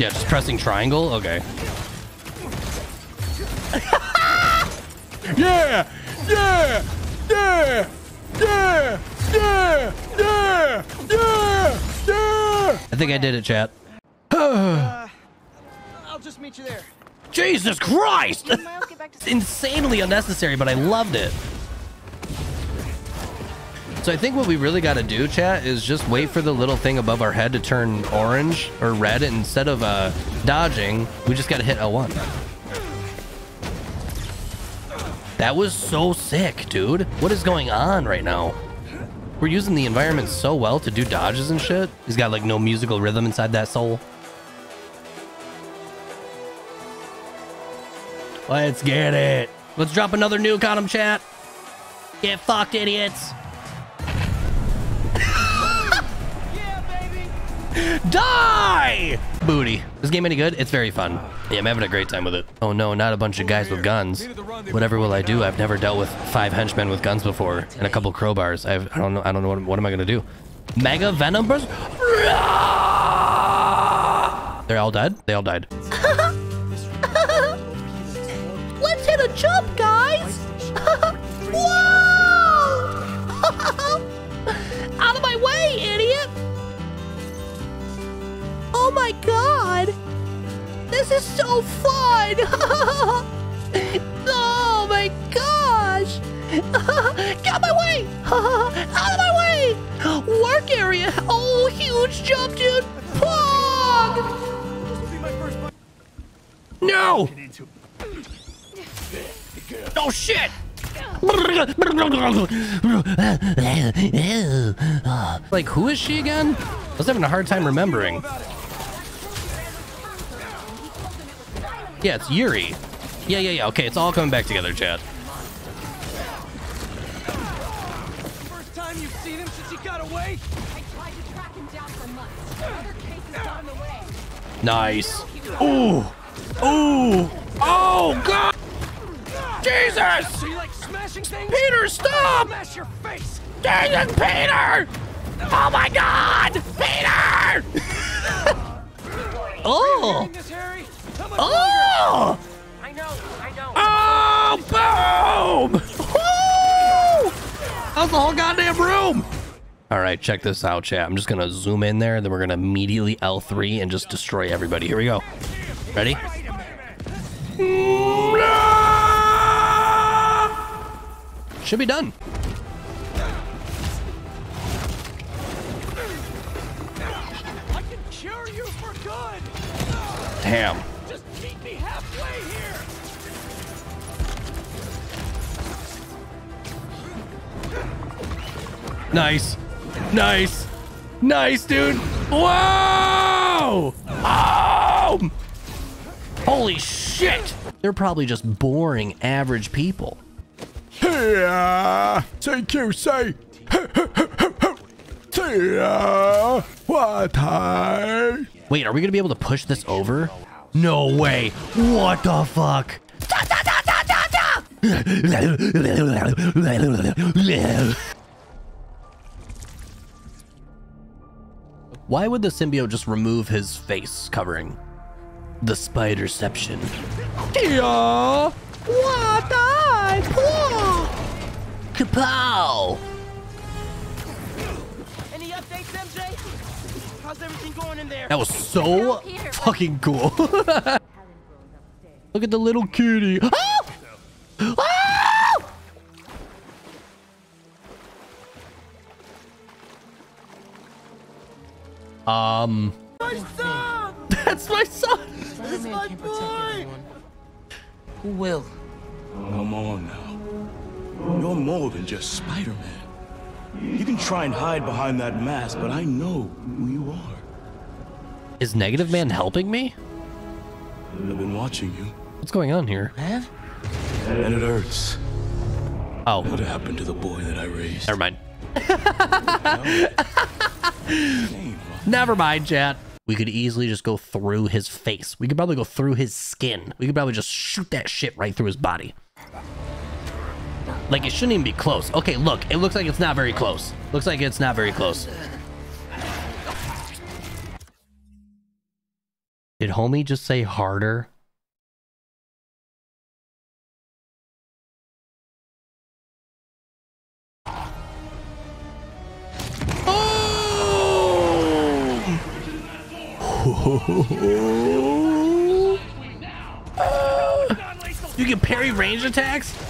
Yeah, just pressing triangle? Okay. yeah! Yeah! Yeah! Yeah! Yeah! Yeah! Yeah! Yeah! I think I did it, chat. uh, I'll just meet you there. Jesus Christ! Insanely unnecessary, but I loved it. So I think what we really got to do, chat, is just wait for the little thing above our head to turn orange or red. Instead of uh, dodging, we just got to hit L1. That was so sick, dude. What is going on right now? We're using the environment so well to do dodges and shit. He's got like no musical rhythm inside that soul. Let's get it. Let's drop another nuke on him, chat. Get fucked, idiots. Die! Booty. This game any good? It's very fun. Yeah, I'm having a great time with it. Oh no, not a bunch of guys with guns. Whatever will I do? I've never dealt with five henchmen with guns before and a couple crowbars. I've, I don't know. I don't know what, what am I gonna do. Mega Venom Burst. They're all dead. They all died. Let's hit a jump, my god! This is so fun! oh my gosh! Get out of my way! out of my way! Work area! Oh, huge jump, dude! Pog! No! Oh shit! Like, who is she again? I was having a hard time remembering. Yeah, it's Yuri. Yeah, yeah, yeah. Okay, it's all coming back together, Chad. First time you've seen him since he got away? I tried to track him down for months. Other cases got in the way. Nice. Ooh. Ooh. Oh, God. Jesus. So you like smashing things? Peter, stop. Smash your face! Dang it, Peter. Oh, my God. Peter. oh. Reading this, Harry? How much Oh. I know, I know. Oh, boom! Woo! That was the whole goddamn room. All right, check this out, chat. I'm just gonna zoom in there, then we're gonna immediately L3 and just destroy everybody. Here we go. Ready? Should be done. I can cure you for good! Damn. Just meet me halfway here! Nice. Nice. Nice, dude. Whoa! Oh! Holy shit! They're probably just boring average people. Here! CQC! Here! What I? Wait, are we gonna be able to push this over? No way. What the fuck? Why would the symbiote just remove his face covering? The spiderception. Here! What I Kapow! That was so fucking cool. Look at the little cutie. Oh! Oh! Um, My son! that's my son. It's my boy! Who will? Come on now. You're more than just Spider-Man. You can try and hide behind that mask, but I know who you are. Is Negative Man helping me? I've been watching you, What's going on here? Have? and it hurts. Oh, What happened to the boy that I raised? never mind. Never mind, chat. We could easily just go through his face. We could probably go through his skin. We could probably just shoot that shit right through his body. Like, it shouldn't even be close. Okay, look. It looks like it's not very close. Looks like it's not very close. Did homie just say harder? Oh! You can parry range attacks?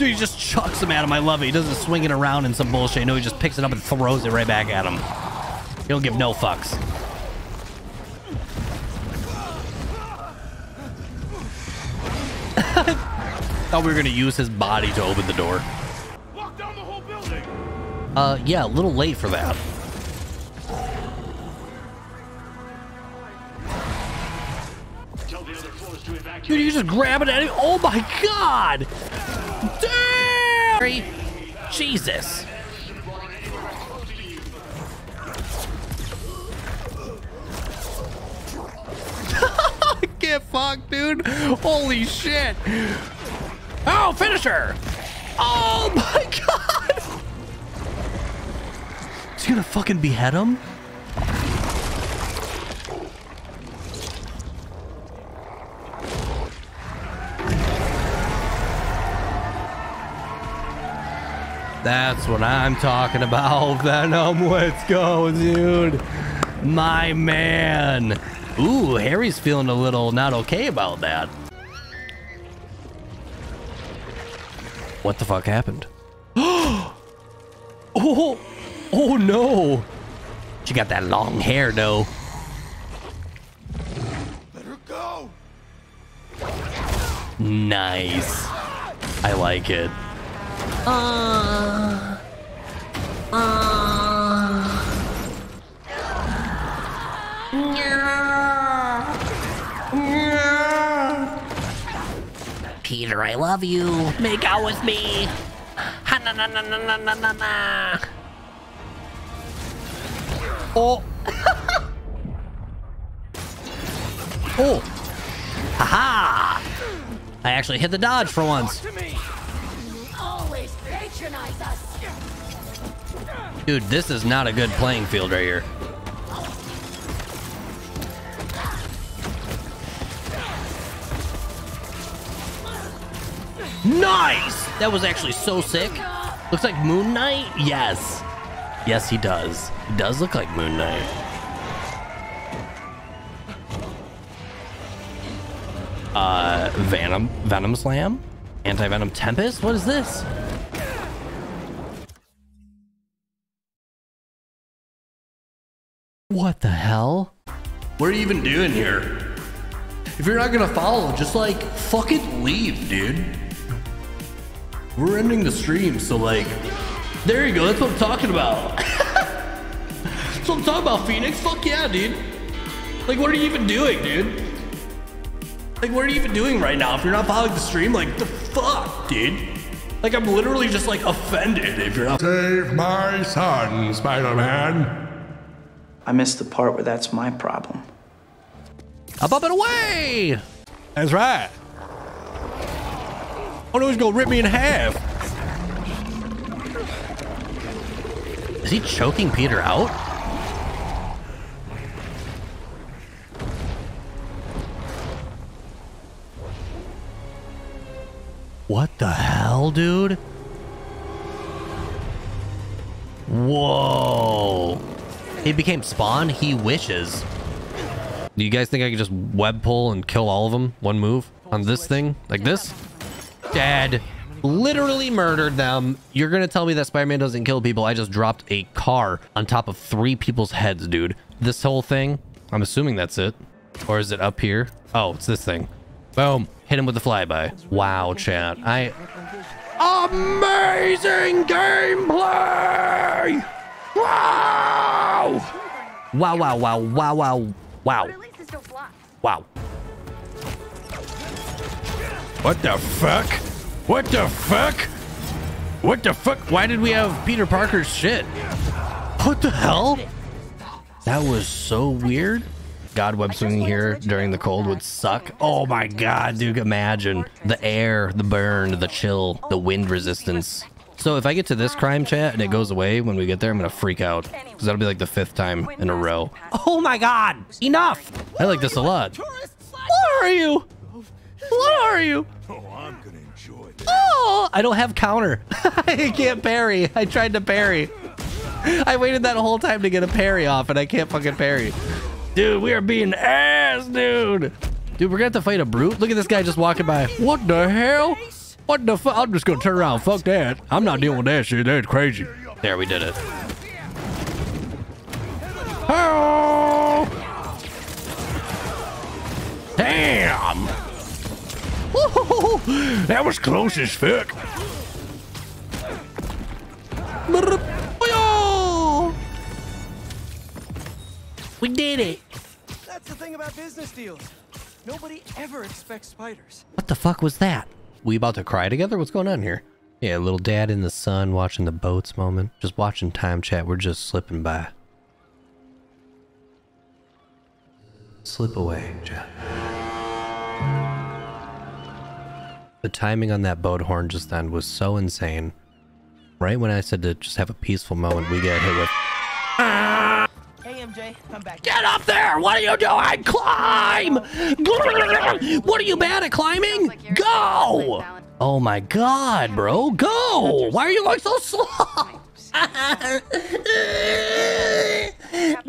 Dude, he just chucks him at him. I love it. He doesn't swing it around in some bullshit. No, he just picks it up and throws it right back at him. He don't give no fucks. Thought we were gonna use his body to open the door. Lock down the whole building! Uh, yeah, a little late for that. Tell the other floors to evacuate. Dude, you just grab it at him. Oh my god! Damn! Jesus. Get fucked, dude. Holy shit. Oh, finisher! Oh my god! He's gonna fucking behead him? That's what I'm talking about. Venom, let's go, dude. My man. Ooh, Harry's feeling a little not okay about that. What the fuck happened? oh, oh no. She got that long hair, though. Let her go! Nice. I like it. Uh, uh, nyah, nyah. Peter, I love you. Make out with me. Ha na na na na na na na. Oh. oh. Ha ha. I actually hit the dodge for once. Dude, this is not a good playing field right here. Nice! That was actually so sick. Looks like Moon Knight? Yes. Yes, he does. He does look like Moon Knight. Uh, Venom, Venom Slam? Anti-Venom Tempest? What is this? What are you even doing here? If you're not gonna follow, just like fucking leave, dude. We're ending the stream, so like, there you go. That's what I'm talking about. that's what I'm talking about, Phoenix. Fuck yeah, dude. Like, what are you even doing, dude? Like, what are you even doing right now? If you're not following the stream, like, the fuck, dude? Like, I'm literally just like offended if you're not. Save my son, Spider-Man. I missed the part where that's my problem. Up, up, and away! That's right. Oh no, he's gonna rip me in half. Is he choking Peter out? What the hell, dude? Whoa. He became Spawn? He wishes. Do you guys think I could just web pull and kill all of them? One move on this thing? Like this? Dead. Literally murdered them. You're gonna tell me that Spider-Man doesn't kill people. I just dropped a car on top of three people's heads, dude. This whole thing, I'm assuming that's it. Or is it up here? Oh, it's this thing. Boom. Hit him with the flyby. Wow, chat. I... Amazing gameplay! Wow! Wow, wow, wow, wow, wow, wow. At least it's still fly. Wow. What the fuck? What the fuck? What the fuck? Why did we have Peter Parker's shit? What the hell? That was so weird. God web swinging here during the cold would suck. Oh my god, dude, imagine. The air, the burn, the chill, the wind resistance. So if I get to this crime chat and it goes away when we get there, I'm gonna freak out. Because that'll be like the fifth time in a row. Oh my god! Enough! I like this a lot. What are you? What are you? Oh, I'm gonna enjoy this. Oh, I don't have counter. I can't parry. I tried to parry. I waited that whole time to get a parry off and I can't fucking parry. Dude, we are being ass, dude. Dude, we're gonna have to fight a brute. Look at this guy just walking by. What the hell? What the fuck? I'm just gonna turn around. Fuck that. I'm not dealing with that shit. That's crazy. There, we did it. Oh! Damn! That was close as fuck. We did it. That's the thing about business deals. Nobody ever expects spiders. What the fuck was that? We about to cry together? What's going on here? Yeah, little dad in the sun watching the boats moment. Just watching time chat. We're just slipping by. Slip away, Jack. The timing on that boat horn just then was so insane. Right when I said to just have a peaceful moment, we get hit with MJ, I'm back. Get up there! What are you doing? Climb! What are you bad at climbing? Go! Oh my god, bro. Go! Why are you going so slow?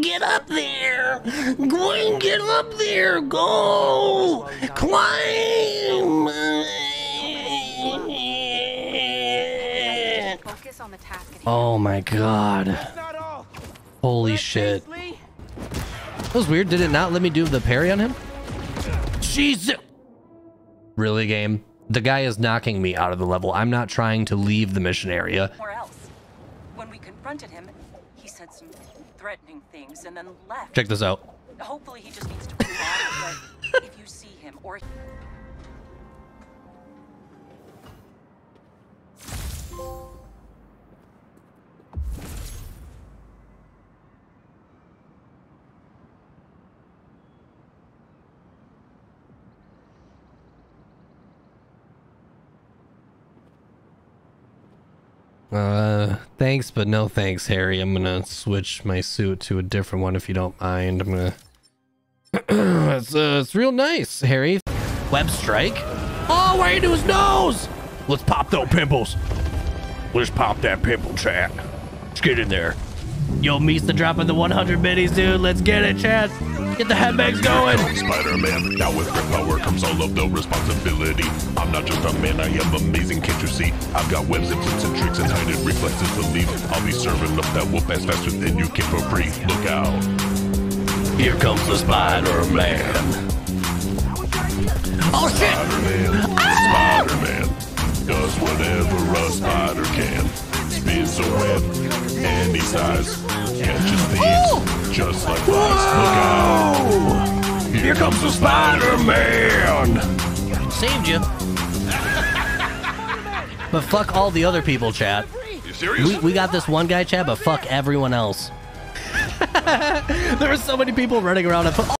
Get up there! Go and get up there! Go! Climb! Focus on the task at hand. Oh my god. Not all. Holy shit. Was weird. Did it not let me do the parry on him? Jesus. Really, game? The guy is knocking me out of the level. I'm not trying to leave the mission area. Or else, when we confronted him, he said some threatening things and then left. Check this out. Hopefully, he just needs to cool off. But if you see him or Uh, thanks, but no thanks, Harry. I'm gonna switch my suit to a different one if you don't mind. I'm gonna. it's uh, it's real nice, Harry. Web strike. Oh, right into his nose. Let's pop those pimples. Let's pop that pimple chat. Let's get in there. Yo, Misa dropping the 100 minis, dude. Let's get it, Chad. Get the headbangs going. Spider-Man, now with great power comes all of the responsibility. I'm not just a man, I am amazing, can't you see? I've got webs and flips and tricks and hidden reflexes. Believe I'll be serving up that whoop ass faster than you can for free. Look out. Here comes the Spider-Man. Oh shit! Spider-Man, Spider-Man does whatever a spider can. Spins a web any size, catches thieves just like flies. Look out! Here comes the Spider-Man. Saved you. but fuck all the other people, chat. You serious? We, we got this one guy, chat, but fuck everyone else. there were so many people running around and put.